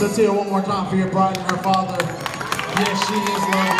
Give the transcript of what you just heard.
Let's hear it one more time for your bride and her father. Yes, she is lovely.